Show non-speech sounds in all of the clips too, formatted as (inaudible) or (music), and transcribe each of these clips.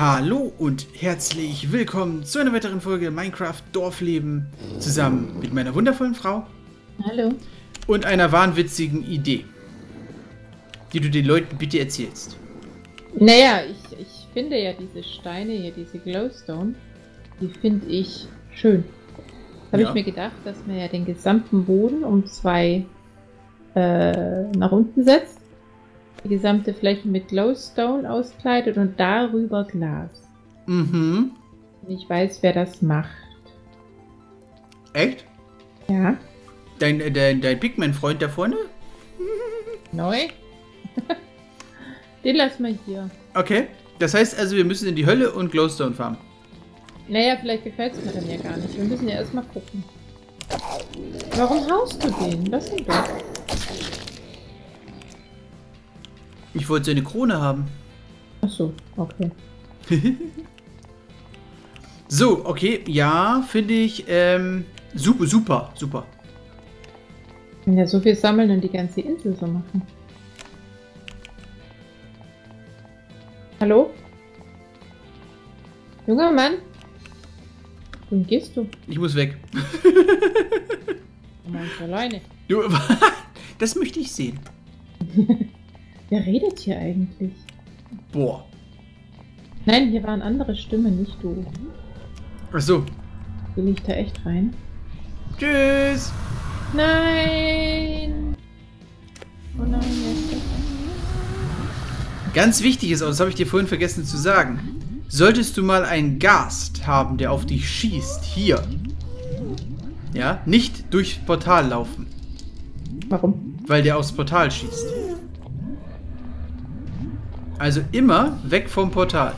Hallo und herzlich willkommen zu einer weiteren Folge Minecraft Dorfleben zusammen mit meiner wundervollen Frau Hallo. und einer wahnwitzigen Idee, die du den Leuten bitte erzählst. Naja, ich, ich finde ja diese Steine hier, diese Glowstone, die finde ich schön. Habe Ja. ich mir gedacht, dass man ja den gesamten Boden um zwei äh, nach unten setzt, die gesamte Fläche mit Glowstone auskleidet und darüber Glas. Mhm. Ich weiß, wer das macht. Echt? Ja, Dein, äh, dein, dein Pigman-Freund da vorne? (laughs) neu. (laughs) den lassen wir hier. Okay. Das heißt also, wir müssen in die Hölle und Glowstone farmen. Naja, vielleicht gefällt es mir dann ja gar nicht. Wir müssen ja erstmal gucken. Warum haust du den? Lass ihn doch. Ich wollte seine Krone haben. Achso, okay. (laughs) So, okay, ja, finde ich ähm, super, super, super. Ja so viel sammeln und die ganze Insel so machen. Hallo? Junger Mann? Wohin gehst du? Ich muss weg. Du meinst alleine. Du, (laughs) das möchte ich sehen. (laughs) Wer redet hier eigentlich? Boah. Nein, hier waren andere Stimmen, nicht du. Ach so. Will ich da echt rein? Tschüss. Nein! Oh nein, jetzt. Ganz wichtig ist, auch, das habe ich dir vorhin vergessen zu sagen. Solltest du mal einen Gast haben, der auf dich schießt, hier. Ja, nicht durchs Portal laufen, Warum? weil der aufs Portal schießt. Also immer weg vom Portal.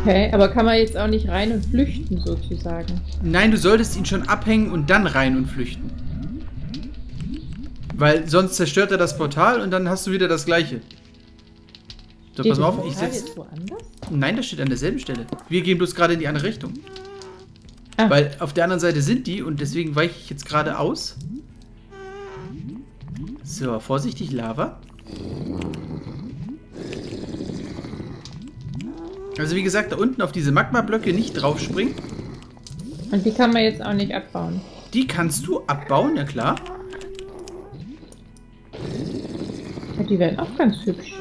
Okay, aber kann man jetzt auch nicht rein und flüchten sozusagen? Nein, du solltest ihn schon abhängen und dann rein und flüchten. Weil sonst zerstört er das Portal und dann hast du wieder das gleiche. So, pass mal auf, ich Portal setz. jetzt woanders? Nein, das steht an derselben Stelle. Wir gehen bloß gerade in die andere Richtung. Ah. Weil auf der anderen Seite sind die und deswegen weiche ich jetzt gerade aus. So, vorsichtig, Lava. Also wie gesagt, da unten auf diese Magma-Blöcke nicht draufspringen. Und die kann man jetzt auch nicht abbauen. Die kannst du abbauen, ja klar. Ja, die werden auch ganz hübsch.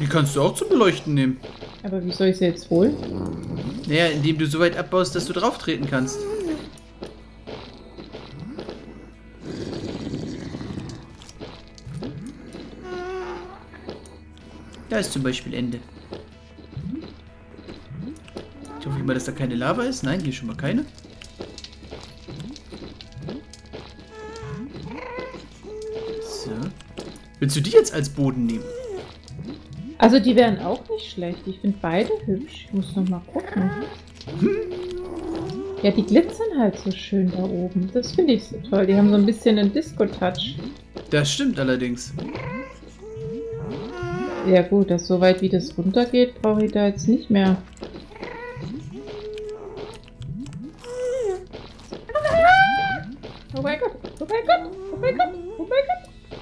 Die kannst du auch zum Beleuchten nehmen. Aber wie soll ich sie jetzt holen? Naja, indem du so weit abbaust, dass du drauf treten kannst. Da ist zum Beispiel Ende. Ich hoffe mal, dass da keine Lava ist. Nein, hier schon mal keine. So. Willst du die jetzt als Boden nehmen? Also die wären auch nicht schlecht. Ich finde beide hübsch. Ich muss noch mal gucken. Ja, die glitzern halt so schön da oben. Das finde ich so toll. Die haben so ein bisschen einen Disco-Touch. Das stimmt allerdings. Ja gut, dass so weit wie das runtergeht, brauche ich da jetzt nicht mehr. Oh mein Gott, oh mein Gott, oh mein Gott, oh mein Gott.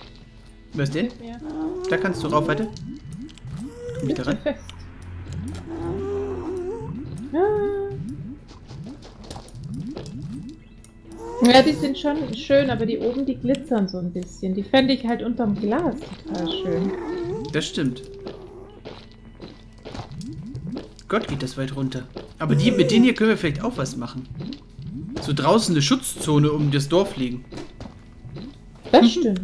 Was denn? Ja, Da kannst du rauf, warte. Komm ich da rein? Ah. Ja, die sind schon schön, aber die oben, die glitzern so ein bisschen. Die fände ich halt unterm Glas total schön. Das stimmt. Gott, geht das weit runter. Aber die, mit denen hier können wir vielleicht auch was machen. So draußen eine Schutzzone um das Dorf legen. Das stimmt.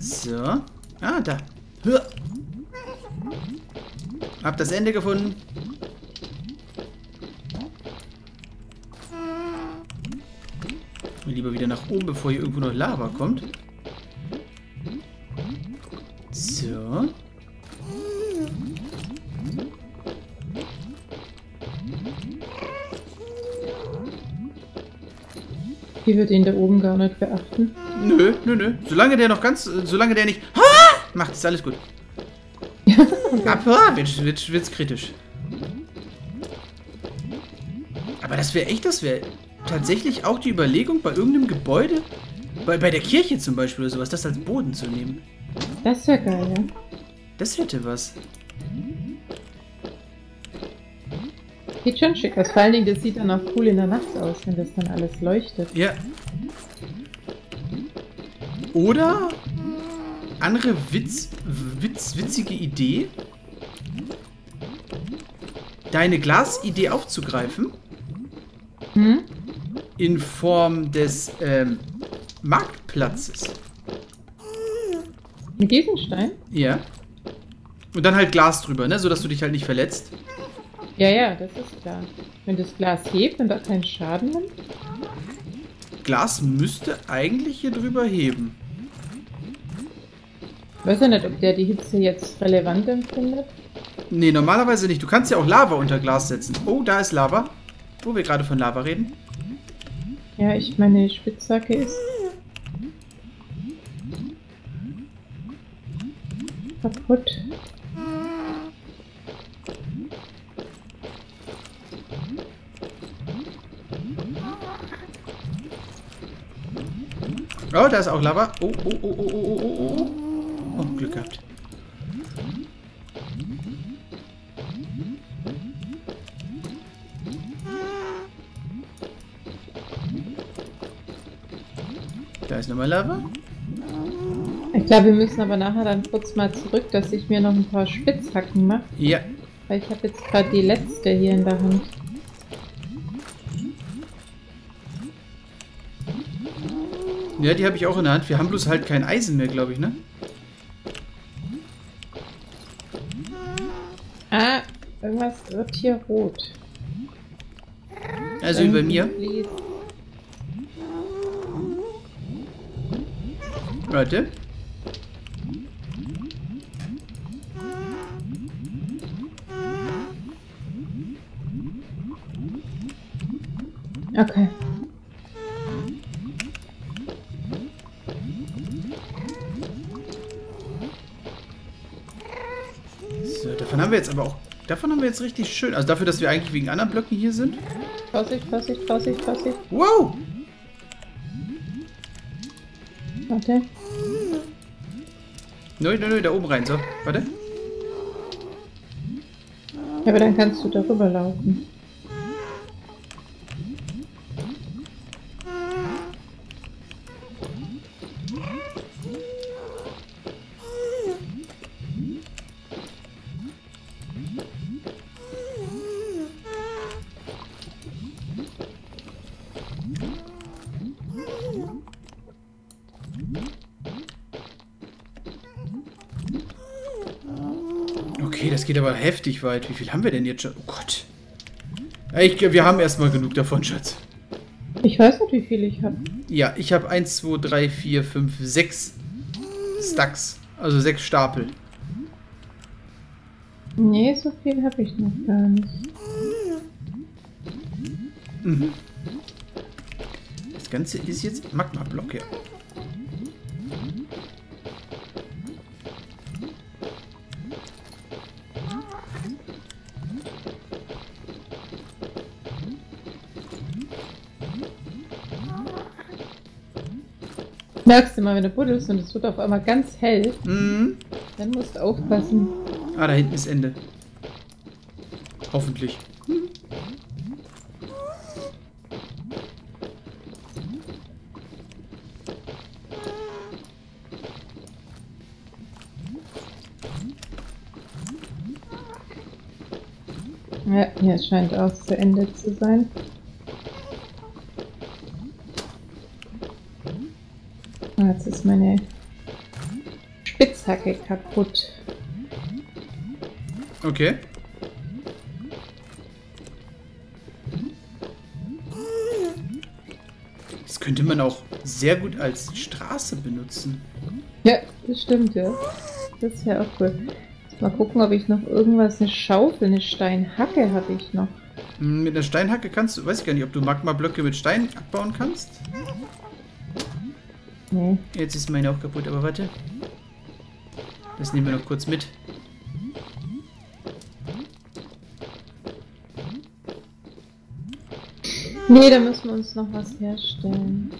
So. Ah, da. Hör. Hab das Ende gefunden. Lieber wieder nach oben, bevor hier irgendwo noch Lava kommt. So. Die wird ihn da oben gar nicht beachten. Nö, nö, nö. Solange der noch ganz, solange der nicht ha! macht, ist alles gut. (laughs) Aber wird, wird, wird's kritisch. Aber das wäre echt, das wäre tatsächlich auch die Überlegung bei irgendeinem Gebäude Bei, bei der Kirche zum Beispiel oder sowas, das als Boden zu nehmen. Das wäre geil, ja. Das hätte was. Sieht schon schick aus. Vor allen Dingen, das sieht dann auch cool in der Nacht aus, wenn das dann alles leuchtet. Ja. Oder andere Witz, Witz, witzige Idee, deine Glasidee aufzugreifen Hm? in Form des ähm, Marktplatzes. Mit diesem Stein? Ja. Und dann halt Glas drüber, ne? Sodass du dich halt nicht verletzt. Ja, ja, das ist klar. Wenn das Glas hebt und da keinen Schaden nimmt. Glas müsste eigentlich hier drüber heben. Weiß ja nicht, ob der die Hitze jetzt relevant empfindet. Nee, normalerweise nicht. Du kannst ja auch Lava unter Glas setzen. Oh, da ist Lava. Wo wir gerade von Lava reden. Ja, ich meine Spitzhacke ist kaputt. Oh, da ist auch Lava. Oh, oh, oh, oh, oh, oh, oh, oh. Oh, Glück gehabt. Da ist nochmal Lava. Ich glaube, wir müssen aber nachher dann kurz mal zurück, dass ich mir noch ein paar Spitzhacken mache. Ja. Weil ich habe jetzt gerade die letzte hier in der Hand. Ja, die habe ich auch in der Hand. Wir haben bloß halt kein Eisen mehr, glaube ich, ne? Ah, irgendwas wird hier rot. Also wie bei mir. Warte. Okay. Wir jetzt aber auch... Davon haben wir jetzt richtig schön... Also dafür, dass wir eigentlich wegen anderen Blöcken hier sind. Vorsicht, Vorsicht, Vorsicht, Vorsicht. Wow! Warte. Nö, nö, nö, da oben rein. So, warte. Ja, aber dann kannst du darüber laufen. Aber heftig weit. Wie viel haben wir denn jetzt schon? Oh Gott. Ich, wir haben erstmal genug davon, Schatz. Ich weiß nicht, wie viel ich habe. Ja, ich habe 1, 2, 3, 4, 5, 6 Stacks. Also 6 Stapel. Nee, so viel habe ich noch gar nicht. Mhm. Das Ganze ist jetzt Magma-Block, ja. Merkst du mal, wenn du buddelst und es wird auf einmal ganz hell, Mhm. dann musst du aufpassen. Ah, da hinten ist Ende. Hoffentlich. Ja, hier scheint auch zu Ende zu sein. Jetzt ist meine Spitzhacke kaputt. Okay. Das könnte man auch sehr gut als Straße benutzen. Ja, das stimmt, ja. Das ist ja auch cool. Mal gucken, ob ich noch irgendwas, eine Schaufel, eine Steinhacke habe ich noch. Hm, Mit einer Steinhacke kannst du, weiß ich gar nicht, ob du Magma-Blöcke mit Stein abbauen kannst. Nee. Jetzt ist meine auch kaputt, aber warte. Das nehmen wir noch kurz mit. Nee, da müssen wir uns noch was herstellen.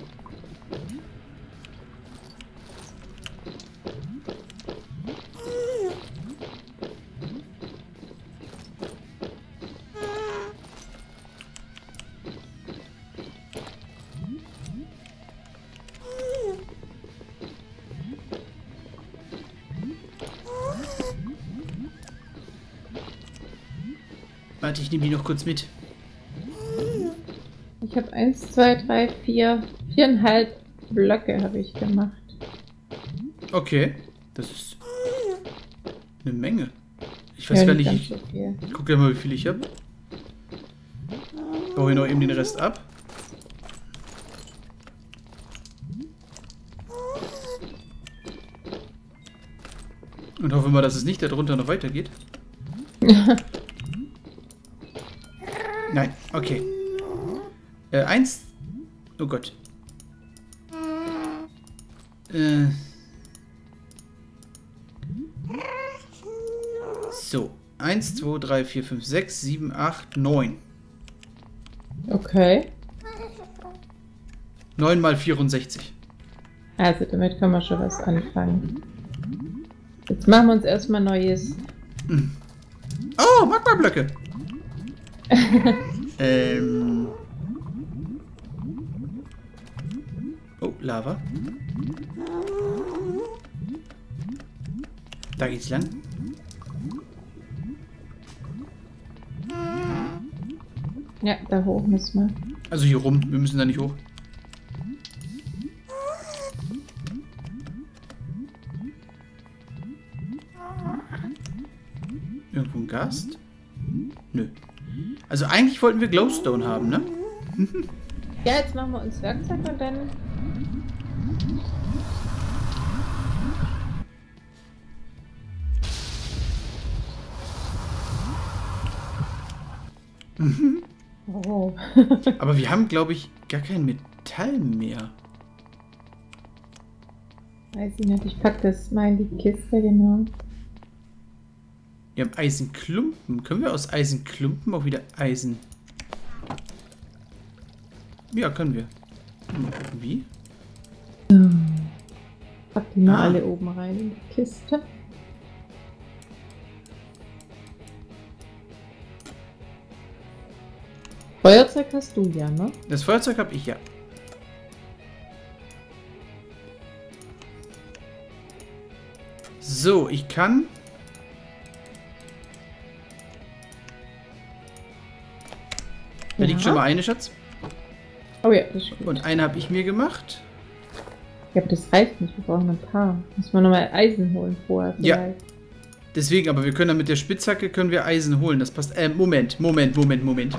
Warte, ich nehme die noch kurz mit. Ich habe eins, zwei, drei, vier, viereinhalb Blöcke habe ich gemacht. Okay. Das ist eine Menge. Ich weiß Ja, gar nicht nicht. Ich so viel. guck ja mal, wie viel ich habe. Baue hier noch eben den Rest ab. Und hoffe mal, dass es nicht darunter noch weitergeht. (laughs) Nein, okay. Äh, eins. Oh Gott. Äh. So. Eins, zwei, drei, vier, fünf, sechs, sieben, acht, neun. Okay. Neun mal 64. Also damit können wir schon was anfangen. Jetzt machen wir uns erstmal neues. Oh, Magma-Blöcke. Ähm. Oh, Lava. Da geht's lang. Ja, da hoch müssen wir. Also hier rum. Wir müssen da nicht hoch. Irgendwo ein Gast? Nö. Also eigentlich wollten wir Glowstone haben, ne? Ja, jetzt machen wir uns Werkzeug und dann. Oh. (laughs) Aber wir haben, glaube ich, gar kein Metall mehr. Weiß ich nicht, ich pack das mal in die Kiste, genau. Wir haben Eisenklumpen. Können wir aus Eisenklumpen auch wieder Eisen... Ja, können wir. Mal gucken, wie. Pack die mal Ah. alle oben rein in die Kiste. Feuerzeug hast du ja, ne? Das Feuerzeug habe ich ja. So, ich kann... Da liegt Ja. schon mal eine, Schatz. Oh ja, das ist gut. Und eine habe ich mir gemacht. Ja, aber das reicht nicht, wir brauchen ein paar. Müssen wir nochmal Eisen holen vorher. Ja. vielleicht. Deswegen, aber wir können dann mit der Spitzhacke können wir Eisen holen. Das passt. Äh, Moment, Moment, Moment, Moment.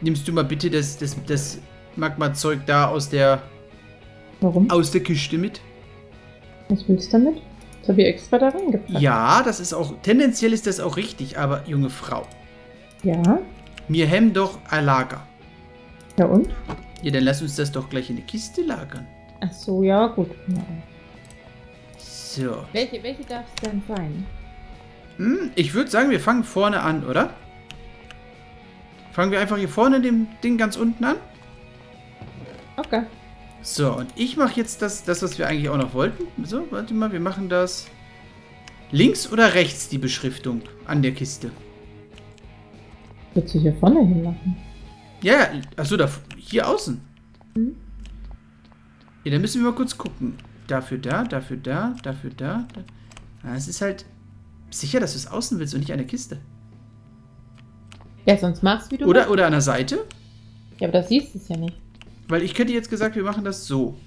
Nimmst du mal bitte das, das, das Magma-Zeug da aus der, Warum? aus der Kiste mit? Was willst du damit? Das habe ich extra da reingepackt. Ja, das ist auch, tendenziell ist das auch richtig, aber junge Frau, Ja? Mir hem doch ein Lager. Ja und? Ja, dann lass uns das doch gleich in die Kiste lagern. Ach so, ja, gut. Ja. So. Welche, welche darf es denn sein? Hm, ich würde sagen, wir fangen vorne an, oder? Fangen wir einfach hier vorne dem Ding ganz unten an. Okay. So, und ich mache jetzt das, das, was wir eigentlich auch noch wollten. So, warte mal, wir machen das links oder rechts, die Beschriftung an der Kiste. Willst du hier vorne hin machen? Ja, achso, da, hier außen. Mhm. Ja, dann müssen wir mal kurz gucken. Dafür da, dafür da, dafür da. da. Ah, es ist halt sicher, dass du es außen willst und nicht an der Kiste. Ja, sonst machst wie du Oder, willst. oder an der Seite. Ja, aber das siehst du es ja nicht. Weil ich hätte jetzt gesagt, wir machen das so.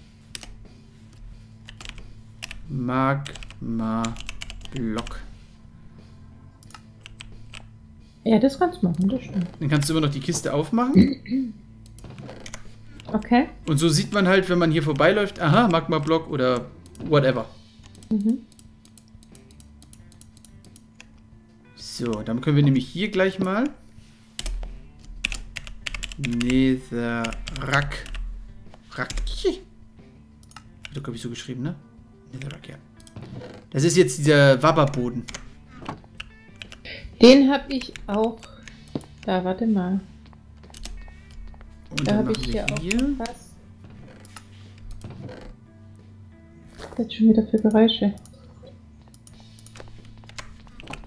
Magma Block. Ja, das kannst du machen, das stimmt. Dann kannst du immer noch die Kiste aufmachen. (clears throat) Okay. Und so sieht man halt, wenn man hier vorbeiläuft, aha, Magma Block oder whatever. Mhm. So, dann können wir nämlich hier gleich mal Netherrack. Rack. Wird glaube ich, so geschrieben, ne? Netherrack, ja. Das ist jetzt dieser Wabberboden. Den habe ich auch. Da, warte mal. Und Da habe ich wir hier auch hier. was. Was ist schon wieder für Geräusche?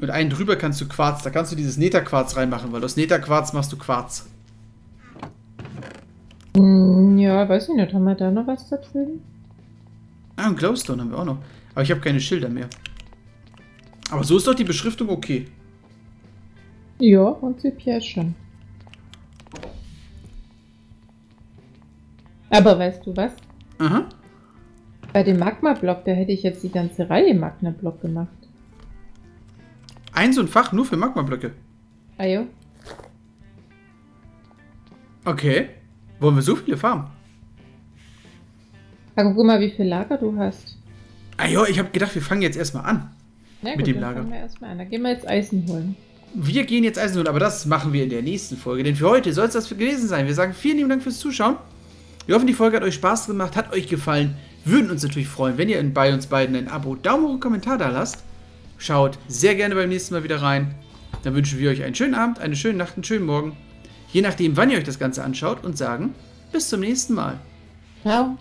Und einen drüber kannst du Quarz. Da kannst du dieses Netherquarz reinmachen, weil aus Netherquarz machst du Quarz. Hm, ja, weiß ich nicht. Haben wir da noch was da drüben? Ah, und Glowstone haben wir auch noch. Aber ich habe keine Schilder mehr. Aber so ist doch die Beschriftung okay. Ja, prinzipiell schon. Aber weißt du was? Aha. Bei dem Magma-Block, da hätte ich jetzt die ganze Reihe Magma-Block gemacht. Ein so ein Fach nur für Magmablöcke. Ah ja. Okay. Wollen wir so viele farmen? Aber guck mal, wie viel Lager du hast. Ah ja, ich habe gedacht, wir fangen jetzt erstmal an. Na Mit dem dann Lager. fangen wir erstmal an. Dann gehen wir jetzt Eisen holen. Wir gehen jetzt Eisen holen, aber das machen wir in der nächsten Folge. Denn für heute soll es das gewesen sein. Wir sagen vielen lieben Dank fürs Zuschauen. Wir hoffen, die Folge hat euch Spaß gemacht, hat euch gefallen. Würden uns natürlich freuen, wenn ihr bei uns beiden ein Abo, Daumen hoch und Kommentar da lasst. Schaut sehr gerne beim nächsten Mal wieder rein. Dann wünschen wir euch einen schönen Abend, eine schöne Nacht, einen schönen Morgen. Je nachdem, wann ihr euch das Ganze anschaut und sagen, bis zum nächsten Mal. Ciao.